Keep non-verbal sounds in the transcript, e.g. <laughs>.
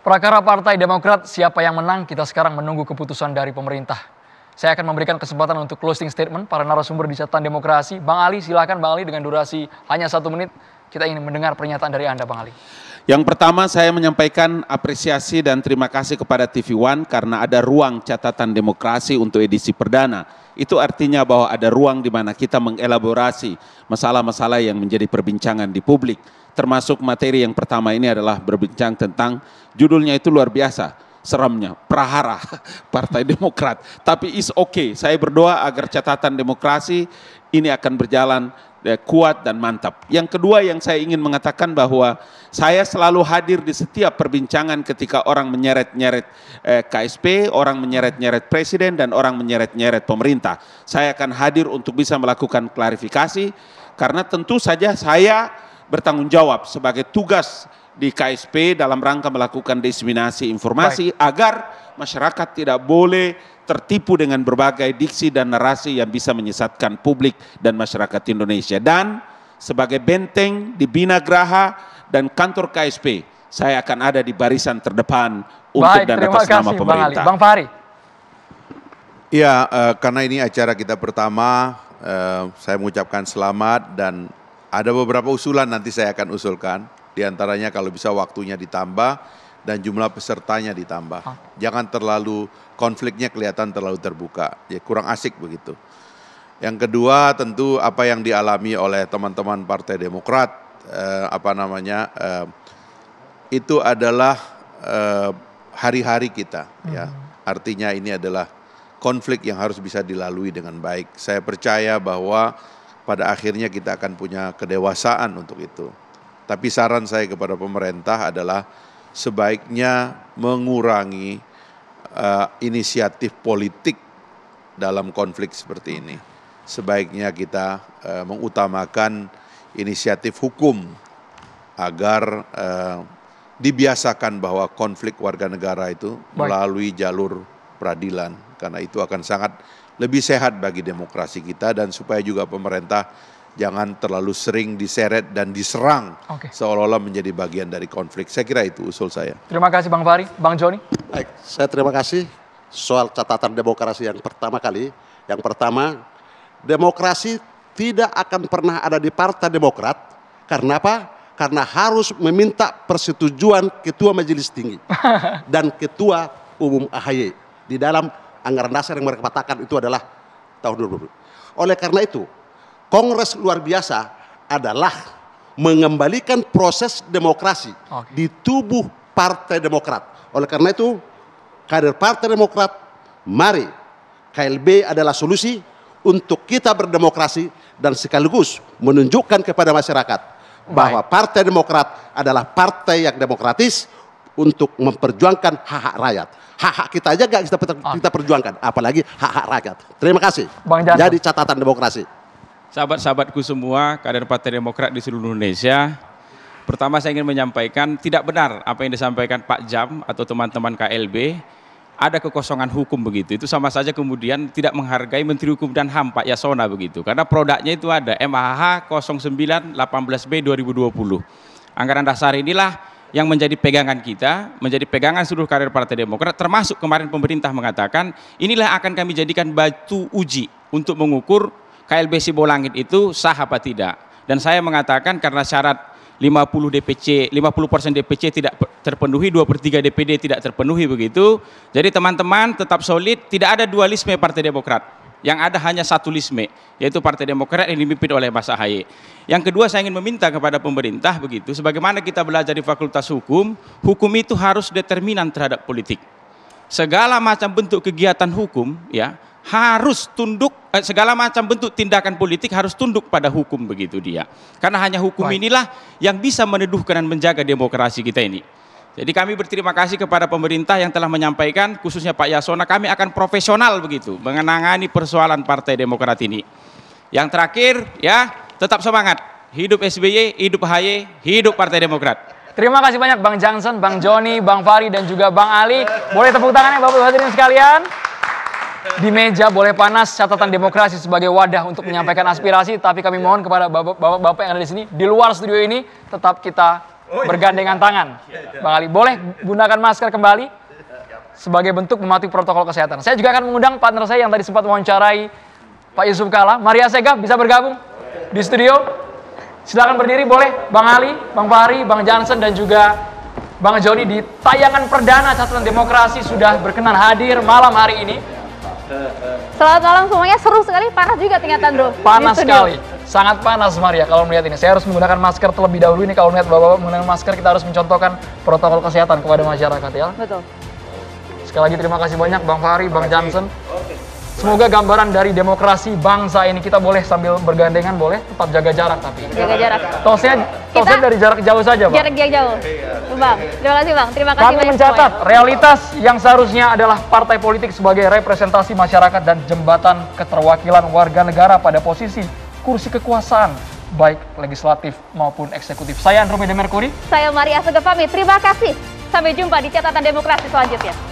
Prakara Partai Demokrat, siapa yang menang? Kita sekarang menunggu keputusan dari pemerintah. Saya akan memberikan kesempatan untuk closing statement para narasumber di catatan demokrasi. Bang Ali, silakan Bang Ali dengan durasi hanya satu menit. Kita ingin mendengar pernyataan dari Anda, Bang Ali. Yang pertama saya menyampaikan apresiasi dan terima kasih kepada TV One karena ada ruang catatan demokrasi untuk edisi perdana. Itu artinya bahwa ada ruang di mana kita mengelaborasi masalah-masalah yang menjadi perbincangan di publik. Termasuk materi yang pertama ini adalah berbincang tentang judulnya itu luar biasa seramnya, prahara <laughs> Partai Demokrat. Tapi is okay, saya berdoa agar catatan demokrasi ini akan berjalan ya, kuat dan mantap. Yang kedua yang saya ingin mengatakan bahwa saya selalu hadir di setiap perbincangan ketika orang menyeret-nyeret eh, KSP, orang menyeret-nyeret presiden dan orang menyeret-nyeret pemerintah. Saya akan hadir untuk bisa melakukan klarifikasi karena tentu saja saya bertanggung jawab sebagai tugas di KSP dalam rangka melakukan diseminasi informasi Baik. agar masyarakat tidak boleh tertipu dengan berbagai diksi dan narasi yang bisa menyesatkan publik dan masyarakat Indonesia. Dan sebagai benteng di Bina Graha dan kantor KSP, saya akan ada di barisan terdepan untuk Baik, dan atas kasih, nama pemerintah. Bang, Bang Fahri. Ya, uh, karena ini acara kita pertama, uh, saya mengucapkan selamat dan ada beberapa usulan nanti saya akan usulkan. Di antaranya kalau bisa waktunya ditambah dan jumlah pesertanya ditambah. Oh. Jangan terlalu konfliknya kelihatan terlalu terbuka, ya kurang asik begitu. Yang kedua tentu apa yang dialami oleh teman-teman Partai Demokrat, eh, apa namanya, eh, itu adalah eh, hari-hari kita, ya. hmm. ya. Artinya ini adalah konflik yang harus bisa dilalui dengan baik. Saya percaya bahwa pada akhirnya kita akan punya kedewasaan untuk itu. Tapi saran saya kepada pemerintah adalah sebaiknya mengurangi uh, inisiatif politik dalam konflik seperti ini. Sebaiknya kita uh, mengutamakan inisiatif hukum agar uh, dibiasakan bahwa konflik warga negara itu melalui jalur peradilan karena itu akan sangat lebih sehat bagi demokrasi kita dan supaya juga pemerintah jangan terlalu sering diseret dan diserang okay. seolah-olah menjadi bagian dari konflik. Saya kira itu usul saya. Terima kasih Bang Fahri. Bang Joni. Baik, saya terima kasih soal catatan demokrasi yang pertama kali. Yang pertama, demokrasi tidak akan pernah ada di Partai Demokrat. Karena apa? Karena harus meminta persetujuan Ketua Majelis Tinggi <laughs> dan Ketua Umum AHY di dalam anggaran dasar yang mereka katakan itu adalah tahun 2020. Oleh karena itu, Kongres luar biasa adalah mengembalikan proses demokrasi okay. di tubuh Partai Demokrat. Oleh karena itu, kader Partai Demokrat, mari KLB adalah solusi untuk kita berdemokrasi dan sekaligus menunjukkan kepada masyarakat bahwa Partai Demokrat adalah partai yang demokratis untuk memperjuangkan hak-hak rakyat. Hak-hak kita aja gak kita, kita perjuangkan, apalagi hak-hak rakyat. Terima kasih. Bang Jadi catatan demokrasi sahabat-sahabatku semua, kader Partai Demokrat di seluruh Indonesia. Pertama saya ingin menyampaikan tidak benar apa yang disampaikan Pak Jam atau teman-teman KLB. Ada kekosongan hukum begitu. Itu sama saja kemudian tidak menghargai Menteri Hukum dan HAM Pak Yasona begitu. Karena produknya itu ada MAH 09 18B 2020. Anggaran dasar inilah yang menjadi pegangan kita, menjadi pegangan seluruh karir Partai Demokrat, termasuk kemarin pemerintah mengatakan inilah akan kami jadikan batu uji untuk mengukur KLB Sibolangit itu sah apa tidak. Dan saya mengatakan karena syarat 50 DPC, 50% DPC tidak terpenuhi, 2 per 3 DPD tidak terpenuhi begitu. Jadi teman-teman tetap solid, tidak ada dualisme Partai Demokrat. Yang ada hanya satu lisme, yaitu Partai Demokrat yang dipimpin oleh Mas Ahaye. Yang kedua saya ingin meminta kepada pemerintah begitu, sebagaimana kita belajar di Fakultas Hukum, hukum itu harus determinan terhadap politik. Segala macam bentuk kegiatan hukum, ya, harus tunduk eh, segala macam bentuk tindakan politik harus tunduk pada hukum begitu dia. Karena hanya hukum Baik. inilah yang bisa meneduhkan dan menjaga demokrasi kita ini. Jadi kami berterima kasih kepada pemerintah yang telah menyampaikan khususnya Pak Yasona kami akan profesional begitu mengenangani persoalan Partai Demokrat ini. Yang terakhir ya tetap semangat. Hidup SBY, hidup HY, hidup Partai Demokrat. Terima kasih banyak Bang Johnson, Bang Joni, Bang Fari dan juga Bang Ali. Boleh tepuk tangannya Bapak-Ibu hadirin sekalian. Di meja boleh panas catatan demokrasi sebagai wadah untuk menyampaikan aspirasi, tapi kami mohon kepada bapak-bapak yang ada di sini, di luar studio ini, tetap kita bergandengan tangan. Bang Ali, boleh gunakan masker kembali sebagai bentuk mematuhi protokol kesehatan. Saya juga akan mengundang partner saya yang tadi sempat mewawancarai Pak Yusuf Kala. Maria Segaf bisa bergabung di studio. Silakan berdiri boleh Bang Ali, Bang Fahri, Bang Johnson dan juga Bang Joni di tayangan perdana catatan demokrasi sudah berkenan hadir malam hari ini. Selamat malam semuanya, seru sekali, panas juga ternyata di Panas studio. sekali, sangat panas Maria kalau melihat ini. Saya harus menggunakan masker terlebih dahulu ini kalau melihat bapak-bapak menggunakan masker kita harus mencontohkan protokol kesehatan kepada masyarakat ya. Betul. Sekali lagi terima kasih banyak Bang Fahri, Bang Johnson. Semoga gambaran dari demokrasi bangsa ini kita boleh sambil bergandengan boleh tetap jaga jarak tapi. Jaga jarak. Tosnya, tosnya Kita- dari jarak jauh saja, Bang. Jarak jauh. Bang, terima kasih Bang. Terima kasih Kami mencatat semuanya. realitas yang seharusnya adalah partai politik sebagai representasi masyarakat dan jembatan keterwakilan warga negara pada posisi kursi kekuasaan baik legislatif maupun eksekutif. Saya Andromeda Mercury. Saya Maria Sugeng pamit. Terima kasih. Sampai jumpa di catatan demokrasi selanjutnya.